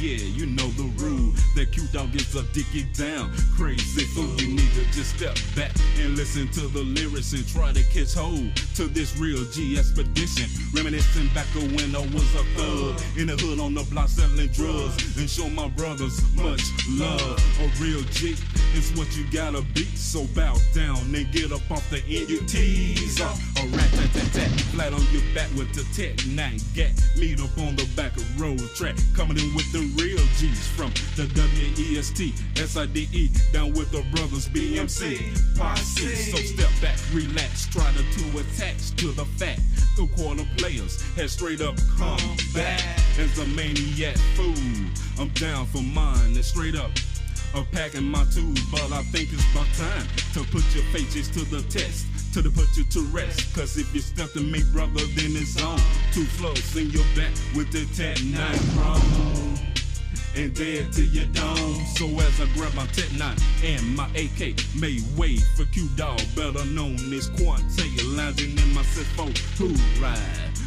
yeah, you know the rule. That Q Dog gets a dick it down crazy. So you need to just step back and listen to the lyrics and try to catch hold to this real G expedition. Reminiscing back to when I was a thug in the hood on the block selling drugs and show my brothers much love. A real G is what you gotta be. So bow down and get up off the end flat on your back with the tech nine gat. Meet up on the back of road track, coming in with the real G's from the W E S T S I D E down with the brothers BMC posse. So step back, relax, try to, to attach to the fact. The quarter players had straight up come back as a maniac fool. I'm down for mine and straight up. I'm packing my tools, but I think it's about time to put your faces to the test. To the put you to rest. Cause if you step to me, brother, then it's on. Two flows in your back with the 10 9 wrong and dead to your dome. So as I grab my Tech 9 and my AK, made way for Q Dog, better known as Quante, lounging in my C4 who ride.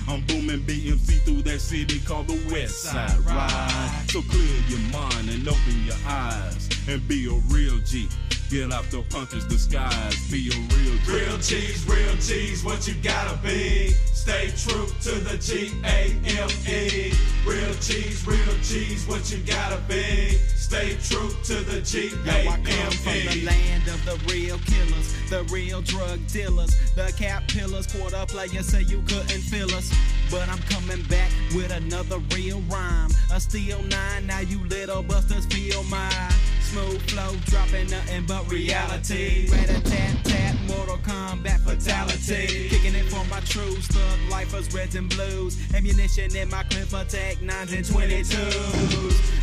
I'm booming BMC through that city called the West Side Ride. So clear your mind and open your eyes and be a real G. Get out the punches disguise, be a real G. Real G's, real G's, what you gotta be. Stay true to the G A M E. Real G's, real G's, what you gotta be. Stay true to the G A Now I M come from the E. land of the real killers, the real drug dealers, the cap pillars, quarter players say you couldn't feel us. But I'm coming back with another real rhyme. A steel nine, now you little busters feel my smooth flow, dropping nothing but reality. Mortal Kombat fatality. Kicking it for my true thug lifers, reds and blues. Ammunition in my clip, attack nines and 22s.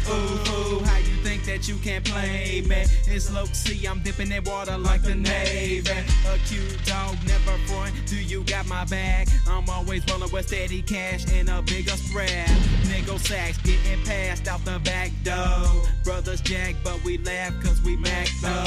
Ooh, ooh, how you think that you can play me? It's low I'm dipping in water like the Navy. A Q Dog, never front. Do you got my back? I'm always rolling with steady cash and a bigger spread. Nigga sacks getting passed out the back door. Brothers jack, but we laugh cause we Mac though.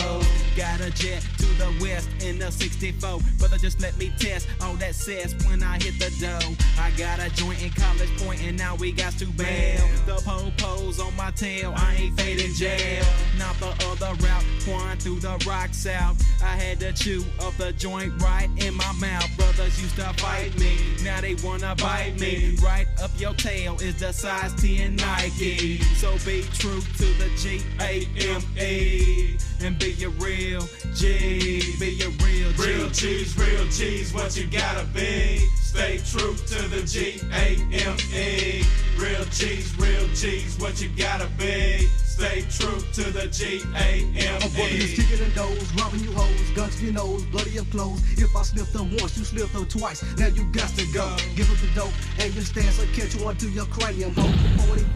Jet to the west in the 64. Brother, just let me test all that says when I hit the dough. I got a joint in College Point and now we got to bail. The po-pos on my tail, I ain't fading jail. Not the other route, flying through the rocks out. I had to chew up the joint right in my mouth. Brothers used to fight me, now they wanna bite me. Right up your tail is the size 10 Nike. So be true to the G A M E and be a real G. Be a real G. Real G's, real what you gotta be. Stay true to the G A M E. Real G's, real G's, what you gotta be. Stay true to the G A M I'm working this kicking in those, robbing you hoes, guns your nose, bloody your clothes. If I slip them once, you slip them twice. Now you got to go. Give up the dope and your stance, I catch one to your cranium. Hold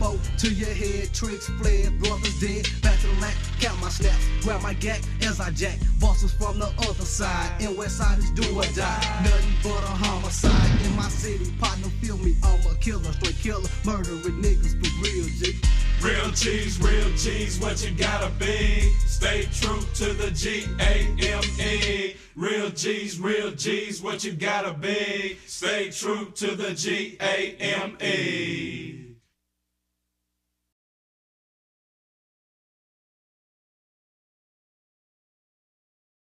44 to your head, tricks fled, brothers dead. Back to the mat, count my snaps, grab my gat as I jack. Bosses from the other side, and west side is do or die. Nothing but a homicide in my city. Partner, feel me, I'm a killer, straight killer, murdering niggas for real, G. Real G's, real G's, what you gotta be. Stay true to the G A M E. Real G's, real G's, what you gotta be. Stay true to the G A M E.